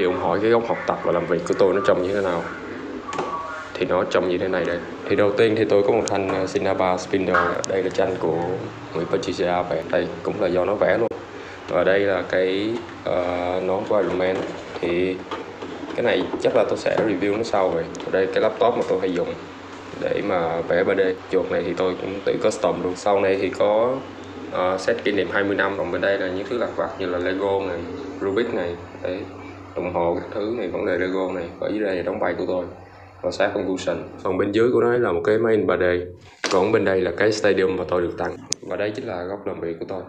thì ông hỏi cái góc học tập và làm việc của tôi nó trông như thế nào? Thì nó trông như thế này đây. Thì đầu tiên thì tôi có một thanh ờ, Sinaba Spindle. Đây là tranh của Nguyễn Patricia vẽ đây cũng là do nó vẽ luôn. Và đây là cái uh, nón của Iron Man. Thì cái này chắc là tôi sẽ review nó sau rồi. Ở đây cái laptop mà tôi hay dùng để mà vẽ 3D chuột này thì tôi cũng tự custom luôn. Sau này thì có uh, set kỷ niệm 20 năm. Còn bên đây là những thứ lặt vặt như là Lego này Rubik này. Đấy đồng hồ các thứ này, vấn đề Lego này ở dưới đây là đóng bài của tôi. Và sát conclusion. Phần bên dưới của nó là một cái máy in 3D còn bên đây là cái stadium mà tôi được tặng. Và đây chính là góc làm việc của tôi.